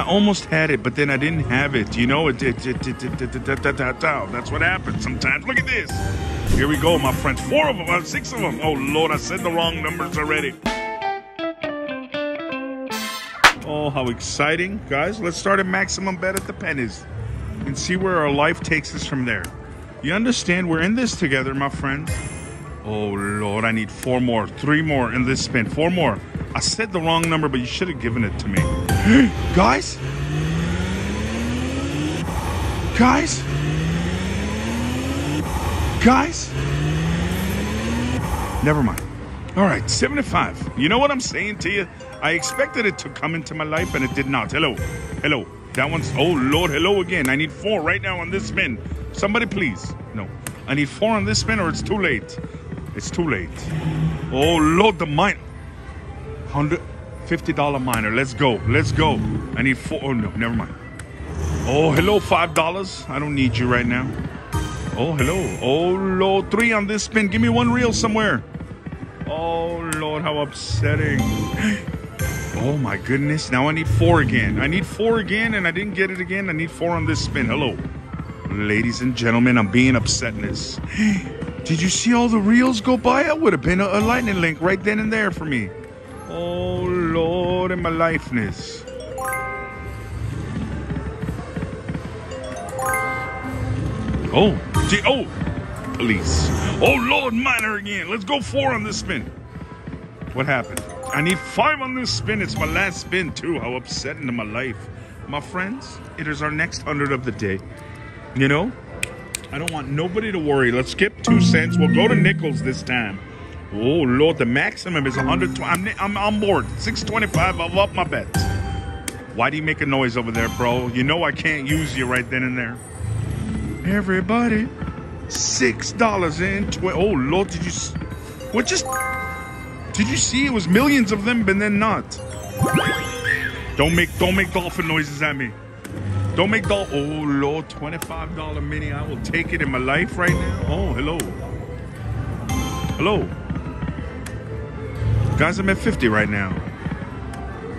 I almost had it, but then I didn't have it. You know, it, that's what happens sometimes. Look at this. Here we go, my friends. Four of them, six of them. Oh, Lord, I said the wrong numbers already. Oh, how exciting. Guys, let's start a maximum bet at the pennies and see where our life takes us from there. You understand, we're in this together, my friends. Oh, Lord, I need four more, three more in this spin, four more. I said the wrong number, but you should have given it to me. Guys? Guys? Guys? Never mind. All right, 75. You know what I'm saying to you? I expected it to come into my life and it did not. Hello. Hello. That one's, oh Lord, hello again. I need four right now on this spin. Somebody please. No. I need four on this spin or it's too late. It's too late. Oh Lord, the mine. $150 miner. Let's go. Let's go. I need four. Oh no, never mind. Oh, hello, $5. I don't need you right now. Oh, hello. Oh, Lord, three on this spin. Give me one reel somewhere. Oh, Lord, how upsetting. Oh, my goodness. Now I need four again. I need four again, and I didn't get it again. I need four on this spin. Hello. Ladies and gentlemen, I'm being upsetness. Did you see all the reels go by? That would have been a, a lightning link right then and there for me. Oh, Lord, in my lifeness. Oh, gee, oh, police. Oh, Lord, minor again. Let's go four on this spin. What happened? I need five on this spin. It's my last spin, too. How upsetting to my life. My friends, it is our next hundred of the day. You know, I don't want nobody to worry. Let's skip two cents. We'll go to nickels this time. Oh, Lord, the maximum is 120. I'm, I'm on board. 625. I'll up my bets. Why do you make a noise over there, bro? You know I can't use you right then and there. Everybody, six dollars and twenty. oh Lord, did you? What just? Did you see? It was millions of them, but then not. Don't make don't make dolphin noises at me. Don't make dolphin. Oh Lord, twenty-five dollar mini. I will take it in my life right now. Oh hello, hello, guys. I'm at fifty right now.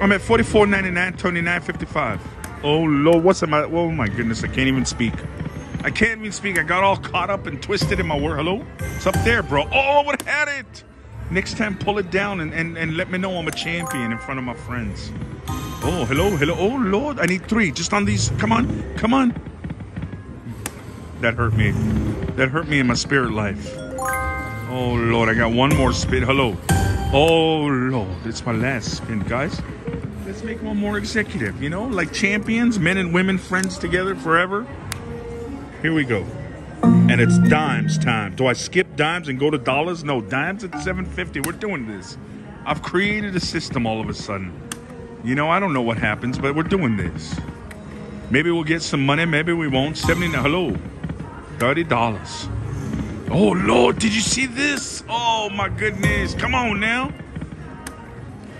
I'm at forty-four ninety-nine, twenty-nine fifty-five. Oh Lord, what's my? Oh my goodness, I can't even speak. I can't even speak. I got all caught up and twisted in my word. Hello? It's up there, bro. Oh, I had it. Next time, pull it down and, and, and let me know I'm a champion in front of my friends. Oh, hello, hello. Oh, Lord. I need three just on these. Come on, come on. That hurt me. That hurt me in my spirit life. Oh, Lord. I got one more spin. Hello. Oh, Lord. It's my last spin, guys. Let's make one more executive, you know, like champions, men and women, friends together forever. Here we go. And it's dimes time. Do I skip dimes and go to dollars? No, dimes at 750. We're doing this. I've created a system all of a sudden. You know, I don't know what happens, but we're doing this. Maybe we'll get some money, maybe we won't. 70 hello. $30. Oh Lord, did you see this? Oh my goodness. Come on now.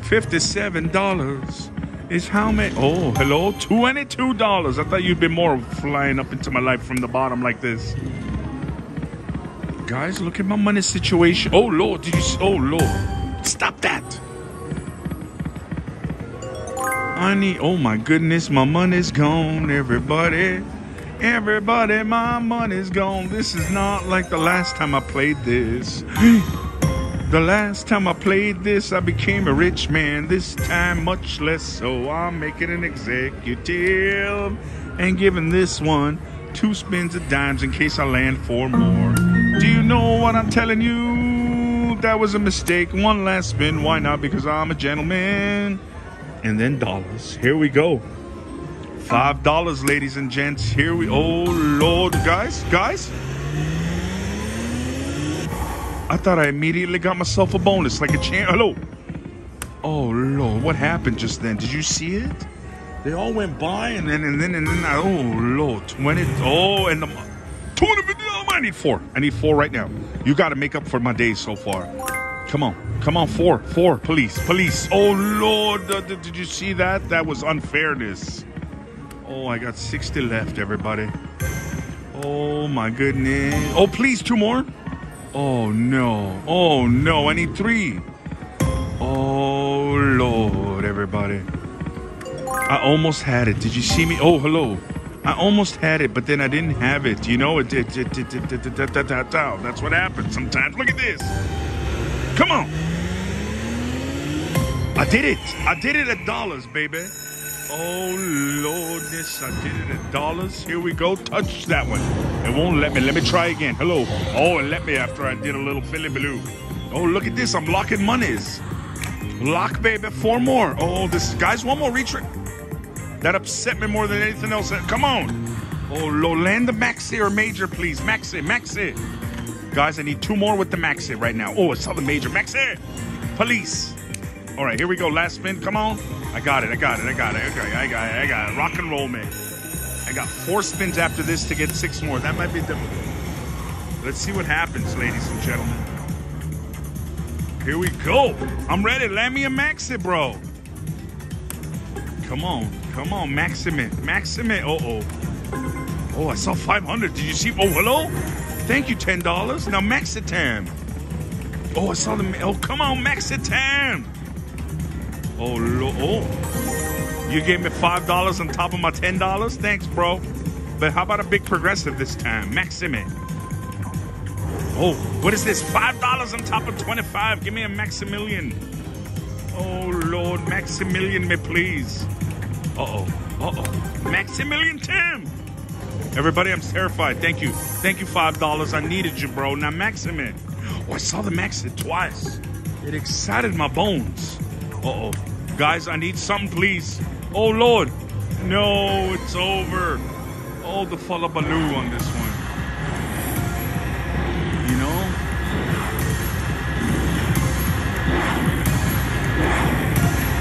$57 is how many? Oh, hello, $22. I thought you'd be more flying up into my life from the bottom like this. Guys, look at my money situation. Oh, Lord, did you see? Oh, Lord. Stop that. I need, oh my goodness, my money's gone, everybody. Everybody, my money's gone. This is not like the last time I played this. The last time I played this, I became a rich man. This time, much less so. I'm making an executive and giving this one two spins of dimes in case I land four more. Do you know what I'm telling you? That was a mistake. One last spin. Why not? Because I'm a gentleman. And then dollars. Here we go. Five dollars, ladies and gents. Here we. Oh Lord, guys, guys. I thought I immediately got myself a bonus, like a champ. Hello. Oh Lord, what happened just then? Did you see it? They all went by, and then and then and then. I, oh Lord, twenty. Oh, and the. Oh, I need four. I need four right now. You got to make up for my days so far. Come on, come on, four, four, police, police. Oh Lord, uh, did you see that? That was unfairness. Oh, I got sixty left, everybody. Oh my goodness. Oh, please, two more. Oh no. Oh no, I need three. Oh Lord, everybody. I almost had it. Did you see me? Oh, hello. I almost had it, but then I didn't have it. You know, it did. That's what happens sometimes. Look at this. Come on. I did it. I did it at dollars, baby. Oh, Lordness, I did it at dollars. Here we go. Touch that one. It won't let me. Let me try again. Hello. Oh, it let me after I did a little Falabalu. Oh, look at this. I'm locking monies. Lock, baby. Four more. Oh, this guys, one more retreat. That upset me more than anything else. Uh, come on. Oh, Lord, land the maxi or major, please. Maxi, maxi. Guys, I need two more with the maxi right now. Oh, it's the major. Maxi. Police. All right, here we go. Last spin. Come on. I got it. I got it. I got it. Okay, I got it. I got it. Rock and roll, man. I got four spins after this to get six more. That might be difficult. Let's see what happens, ladies and gentlemen. Here we go. I'm ready. Let me a it, bro. Come on. Come on. Maximate. Maximate. Uh-oh. Oh, I saw 500. Did you see? Oh, hello? Thank you, $10. Now, Maxitam. Oh, I saw the... Oh, come on, Maxitam. Oh, oh. You gave me $5 on top of my $10? Thanks, bro. But how about a big progressive this time? Maximate. Oh, what is this? $5 on top of 25 Give me a Maximilian. Oh, Lord, Maximilian me, please. Uh-oh. Uh-oh. Maximilian Tim. Everybody, I'm terrified. Thank you. Thank you, $5. I needed you, bro. Now, Maximin. Oh, I saw the Maxit twice. It excited my bones. Uh-oh. Guys, I need something, please. Oh, Lord. No, it's over. Oh, the Baloo on this one. You know?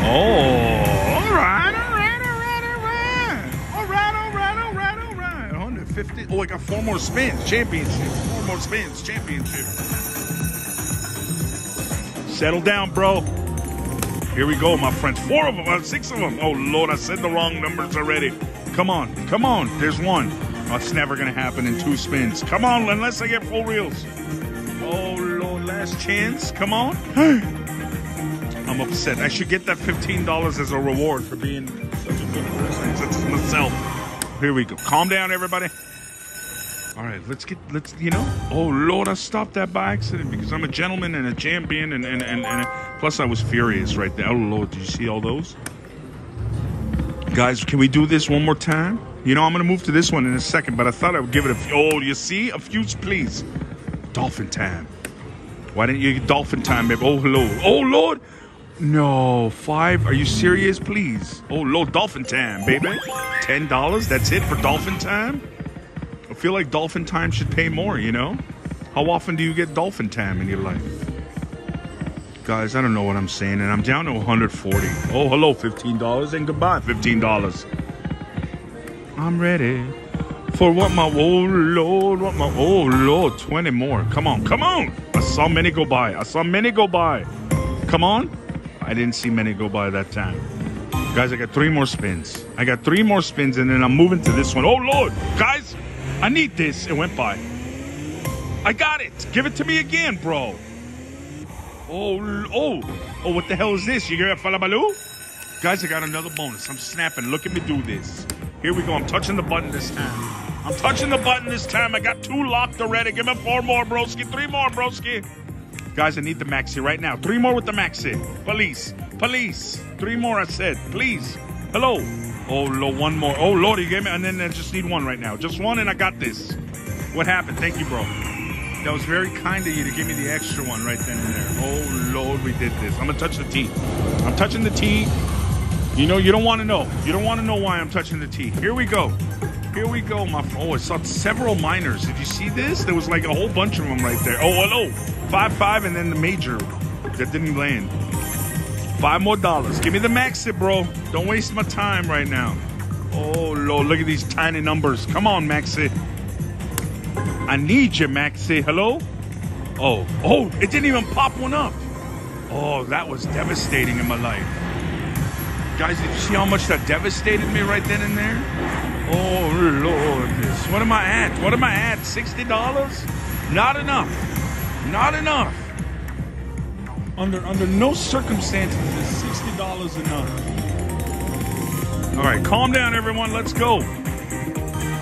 Oh, all right, all right, all right, all right. All right, all right, all right, all right. 150. Oh, I got four more spins. Championship. Four more spins. Championship. Settle down, bro. Here we go, my friends. Four of them, uh, six of them. Oh, Lord, I said the wrong numbers already. Come on, come on. There's one. Oh, it's never going to happen in two spins. Come on, unless I get full reels. Oh, Lord, last chance. Come on. I'm upset. I should get that $15 as a reward for being such a good person, such as myself. Here we go. Calm down, everybody. All right, let's get, let's, you know. Oh, Lord, I stopped that by accident because I'm a gentleman and a champion, and, and, and, and plus I was furious right there. Oh, Lord, did you see all those? Guys, can we do this one more time? You know, I'm going to move to this one in a second, but I thought I would give it a few. Oh, you see? A few, please. Dolphin time. Why didn't you dolphin time, babe? Oh, hello. Oh, Lord. No, five. Are you serious? Please. Oh, Lord, dolphin time, baby. $10? That's it for dolphin time? I feel like dolphin time should pay more, you know? How often do you get dolphin time in your life? Guys, I don't know what I'm saying, and I'm down to 140. Oh, hello, $15, and goodbye, $15. I'm ready for what my, oh Lord, what my, oh Lord, 20 more. Come on, come on. I saw many go by. I saw many go by. Come on. I didn't see many go by that time. Guys, I got three more spins. I got three more spins, and then I'm moving to this one. Oh Lord, guys, I need this. It went by. I got it. Give it to me again, bro. Oh, oh, oh, what the hell is this? You got Falabalu? Guys, I got another bonus. I'm snapping. Look at me do this. Here we go. I'm touching the button this time. I'm touching the button this time. I got two locked already. Give me four more, broski. Three more, broski. Guys, I need the maxi right now. Three more with the maxi. Police. Police. Three more, I said. Please. Hello. Oh, Lord, one more. Oh, Lord, you gave me, and then I just need one right now. Just one, and I got this. What happened? Thank you, bro. That was very kind of you to give me the extra one right then and there. Oh, Lord, we did this. I'm going to touch the T. I'm touching the T. You know, you don't want to know. You don't want to know why I'm touching the T. Here we go. Here we go, my. Oh, I saw several minors. Did you see this? There was like a whole bunch of them right there. Oh, hello. Five, five, and then the major that didn't land. Five more dollars. Give me the max it, bro. Don't waste my time right now. Oh, Lord, look at these tiny numbers. Come on, Maxi. I need you, Maxi. Hello? Oh, oh, it didn't even pop one up. Oh, that was devastating in my life. Guys, did you see how much that devastated me right then and there? Oh, Lord. What am I at? What am I at? $60? Not enough. Not enough. Under under no circumstances is sixty dollars enough. All right, calm down, everyone. Let's go.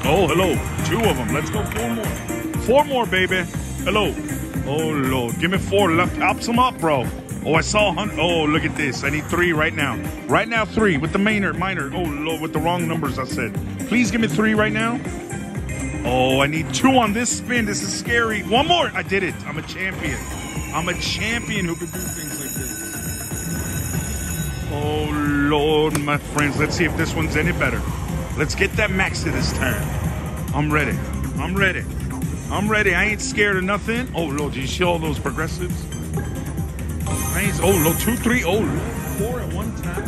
Oh, hello. Two of them. Let's go. Four more. Four more, baby. Hello. Oh, Lord. Give me four. Left. Pops them up, bro. Oh, I saw hun- Oh, look at this. I need three right now. Right now, three with the minor, minor. Oh, Lord, with the wrong numbers I said. Please give me three right now. Oh, I need two on this spin. This is scary. One more. I did it. I'm a champion. I'm a champion who can do things like this. Oh, Lord, my friends. Let's see if this one's any better. Let's get that max to this time. I'm ready. I'm ready. I'm ready. I ain't scared of nothing. Oh, Lord, did you see all those progressives? Ain't, oh, Lord, two, three, oh, Lord, four at one time.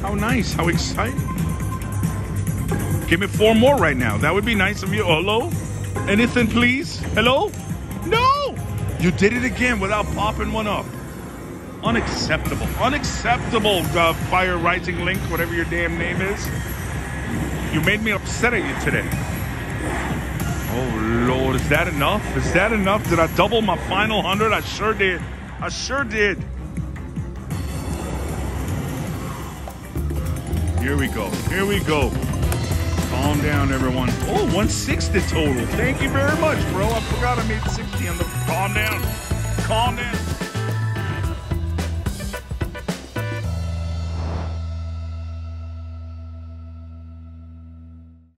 How nice. How exciting. Give me four more right now. That would be nice of you. Hello? Anything, please? Hello? You did it again without popping one up. Unacceptable. Unacceptable, uh, Fire Rising Link, whatever your damn name is. You made me upset at you today. Oh, Lord. Is that enough? Is that enough? Did I double my final 100? I sure did. I sure did. Here we go. Here we go. Calm down, everyone. Oh, 160 total. Thank you very much, bro. I forgot I made 60 on the. Calm down. Calm down.